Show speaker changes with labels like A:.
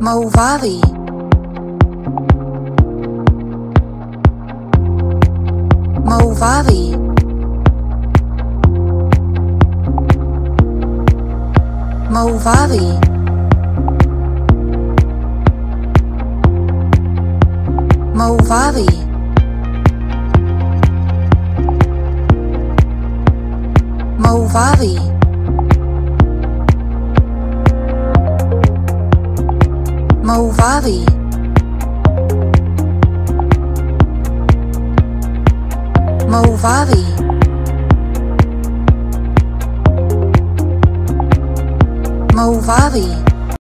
A: Movavi. Movavi. Movavi. Movavi. Movavi. Movavi. Movavi. Movavi.